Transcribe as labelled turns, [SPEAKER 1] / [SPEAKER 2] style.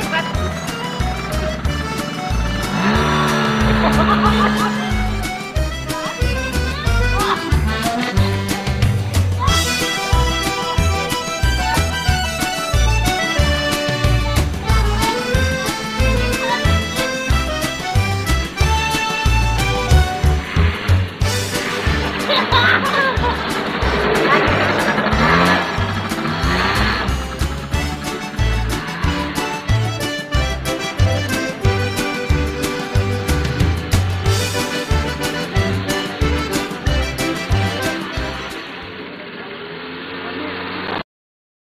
[SPEAKER 1] kindergarten